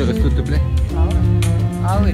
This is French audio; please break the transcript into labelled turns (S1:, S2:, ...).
S1: Le s'il te plaît.
S2: Ah oui.